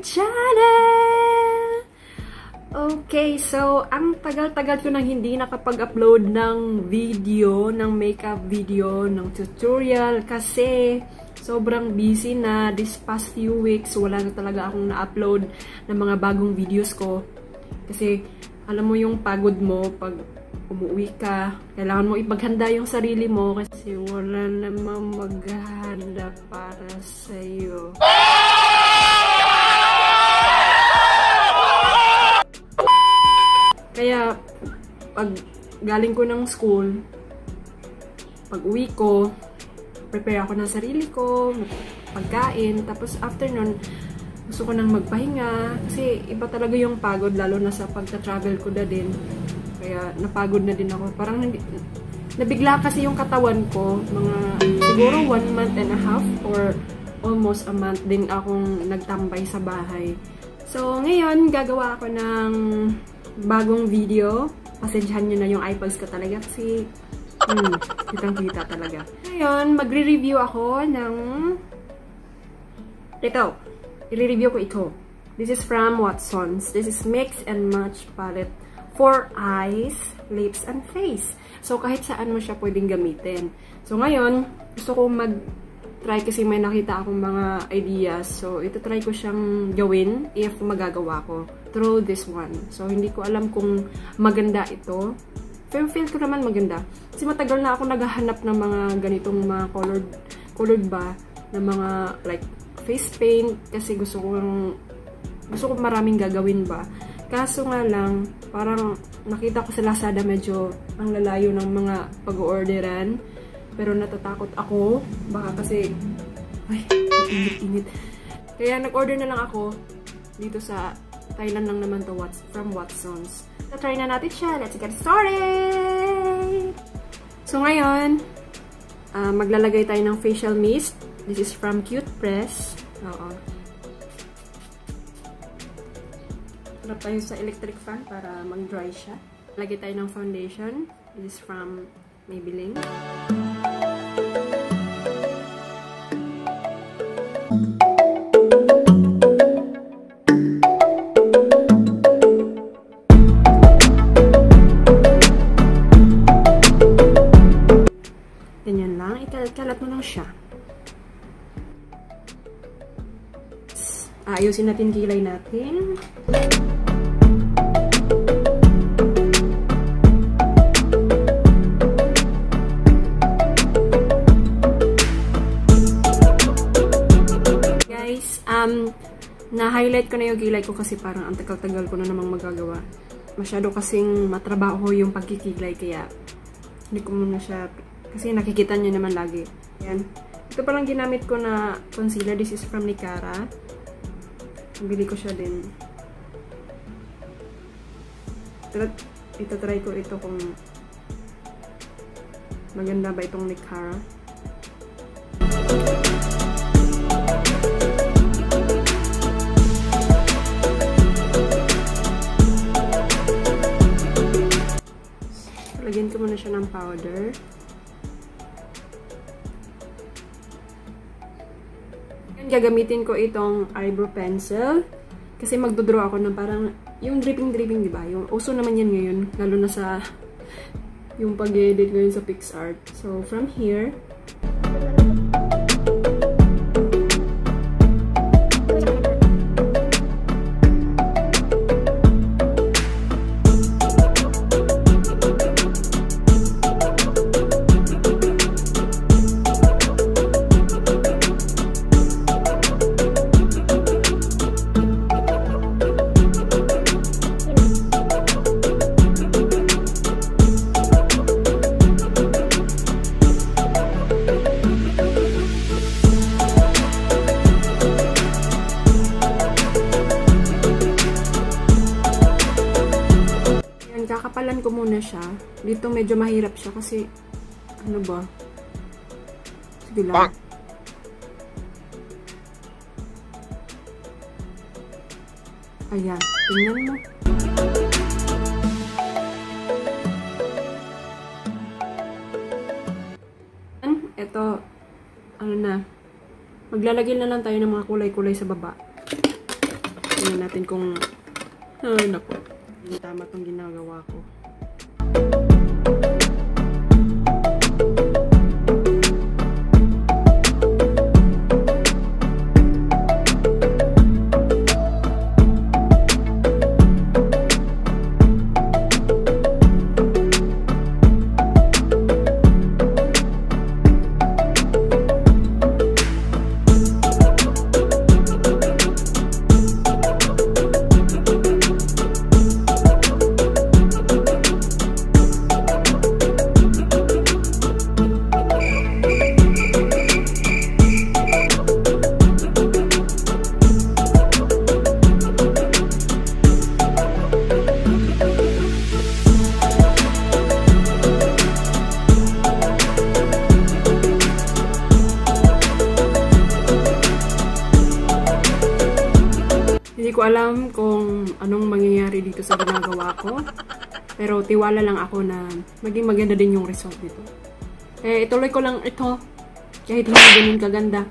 channel! Okay, so ang tagal-tagal ko nang hindi nakapag-upload ng video, ng makeup video, ng tutorial kasi sobrang busy na this past few weeks. Wala na talaga akong na-upload ng mga bagong videos ko. Kasi alam mo yung pagod mo pag umuwi ka, kailangan mo ipaghanda yung sarili mo kasi wala namang maghahanda para sa'yo. Kaya, pag galing ko ng school, pag uwi ko, prepare ako ng sarili ko, pagkain, tapos after nun, gusto ko nang magpahinga kasi iba talaga yung pagod lalo na sa pagta-travel ko na din kaya napagod na din ako. Parang nabigla kasi yung katawan ko. Mga siguro one month and a half or almost a month din akong nagtambay sa bahay. So, ngayon, gagawa ako ng bagong video. Pasensyahan nyo na yung iPods ko talaga kasi hmm, kitang-kita talaga. Ngayon, magre-review ako ng ito. I-review ko ito. This is from Watsons. This is Mix and Match Palette for eyes, lips, and face. So, kahit saan mo siya pwedeng gamitin. So, ngayon, gusto ko mag-try kasi may nakita akong mga ideas. So, ito try ko siyang gawin if magagawa ko through this one. So, hindi ko alam kung maganda ito. Pero feel ko naman maganda. Kasi matagal na ako naghahanap ng mga ganitong mga colored, colored ba, na mga like face paint kasi gusto ko gusto ko maraming gagawin ba. Kaso nga lang, parang nakita ko sa Lazada medyo ang lalayo ng mga pag-orderan. Pero natatakot ako. Baka kasi, ay, init-init. Kaya nag-order na lang ako dito sa Thailand lang naman to what's from Watsons. So, try na natin siya. Let's get started! So, ngayon, uh, maglalagay tayo ng facial mist. This is from Cute Press. Oo. Harap tayo sa electric fan para mag-dry siya. Lagay tayo ng foundation. This is from Maybelline. Ayusin natin kilay natin. um, na-highlight ko na yung kilay ko kasi parang ang tagal-tagal ko na namang magagawa. Masyado kasing matrabaho yung pagkikilay kaya hindi ko muna siya kasi nakikita nyo naman lagi. Yan. Ito palang ginamit ko na concealer. This is from Nicara. Bili ko siya din. Ito, ito try ko ito kung maganda ba itong Nicara. Lagyan ko muna siya ng powder. Gagamitin ko itong eyebrow pencil. Kasi magdodraw ako ng parang, yung dripping-dripping, di ba? Yung uso naman yan ngayon, lalo na sa yung pag-edit ngayon sa PixArt. So, from here, kakapalan ko muna siya. Dito medyo mahirap siya kasi, ano ba? Sige lang. Ayan, tingnan mo. Ito, ano na, maglalagay na lang tayo ng mga kulay-kulay sa baba. Tingnan natin kung, ay naku, tama tong ginagawa ko. Dito sa ginagawa ko. Pero tiwala lang ako na maging maganda din yung result dito. Eh, ituloy ko lang ito. Kahit hindi ganun kaganda.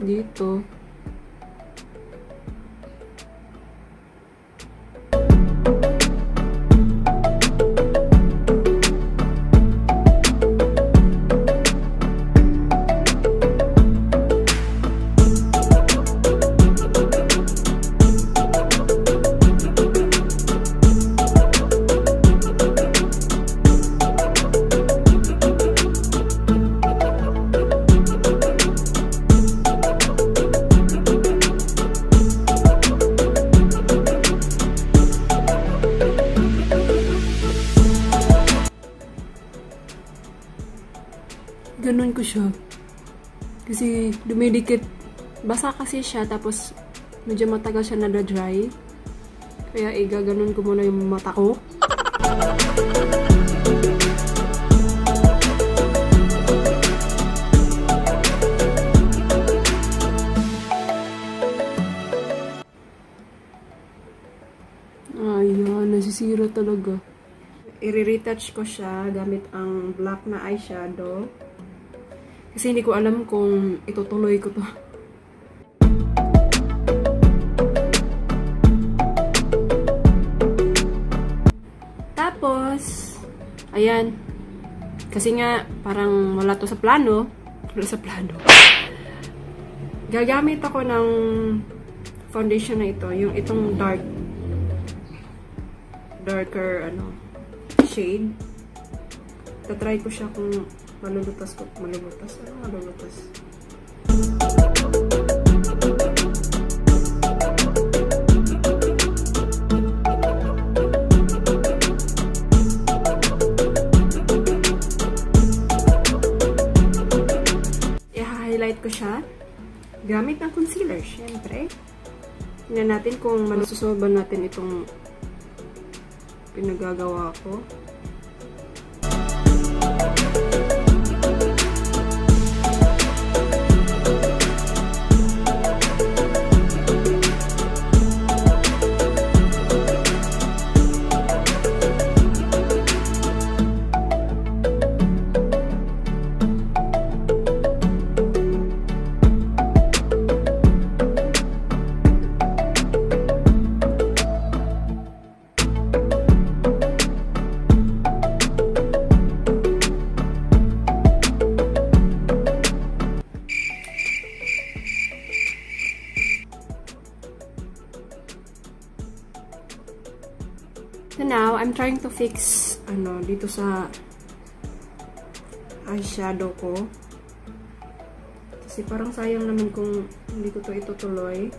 Dito. Ganun ko siya. Kasi dumidikit. Basa kasi siya tapos medyo matagal siya nada-dry. Kaya igaganon ko muna yung mata ko. Ayan, nasisira talaga. I-retouch ko siya gamit ang black na eyeshadow. Kasi hindi ko alam kung itutuloy ko to. Tapos, ayan. Kasi nga, parang wala to sa plano. Wala sa plano. Gagamit ako ng foundation na ito. Yung itong dark darker, ano, shade. Tatry ko siya kung malulutas ko. Malulutas? Ano malulutas? I-highlight ko siya. Gamit ng concealer, syempre. Tingnan natin kung malususoban natin itong pinagagawa ko. I'm trying to fix, ano, dito sa eyeshadow ko. Kasi parang sayang naman kung hindi ko to itutuloy.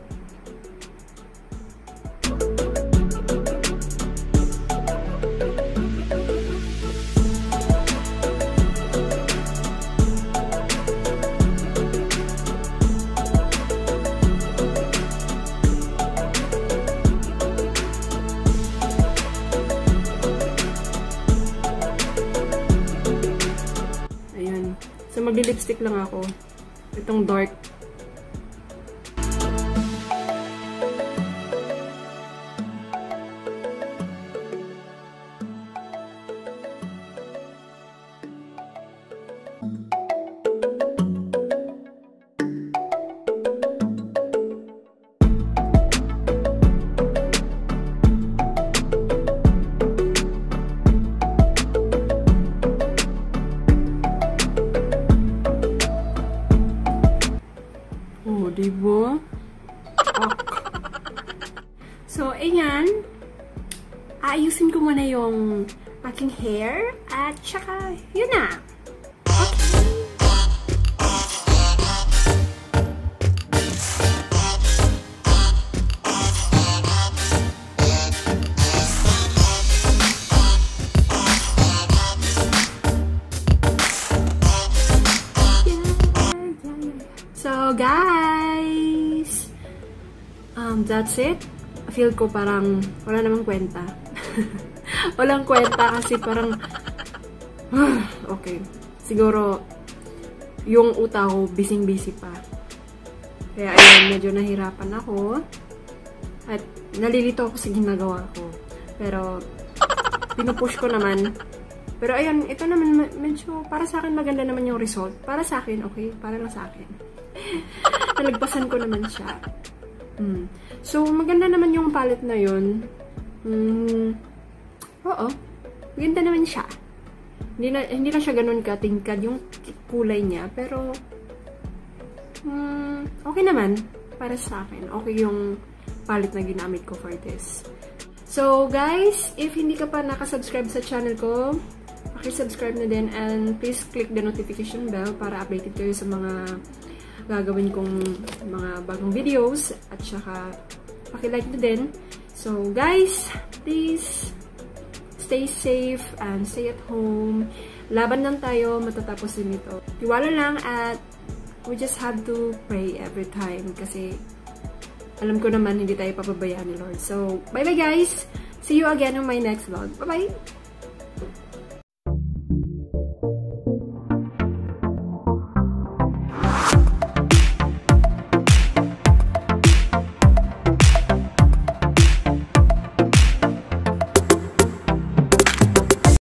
Magli-lipstick lang ako. Itong dark. Hair. At saka, yun na. So, guys! Um, that's it. Feel ko parang wala namang kwenta. Walang kwenta kasi parang okay. Siguro yung uta ko bising-busy pa. Kaya ayun, medyo nahirapan ako. At nalilito ako sa ginagawa ko. Pero pinupush ko naman. Pero ayun, ito naman medyo para sa akin maganda naman yung result. Para sa akin, okay? Para lang sa akin. Nalagpasan ko naman siya. Mm. So, maganda naman yung palette na yun. Mm, oo. Maganda naman siya. Hindi na, hindi na siya ganun katingkad yung kulay niya. Pero, mm, okay naman. Para sa akin. Okay yung palette na ginamit ko for this. So, guys, if hindi ka pa nakasubscribe sa channel ko, pakisubscribe na din and please click the notification bell para updated kayo sa mga gagawin kong mga bagong videos at saka pakilike na din. So, guys, please stay safe and stay at home. Laban lang tayo, matatapos din ito. Tiwala lang at we just have to pray every time kasi alam ko naman hindi tayo papabayaan ni Lord. So, bye-bye guys! See you again on my next vlog. Bye-bye!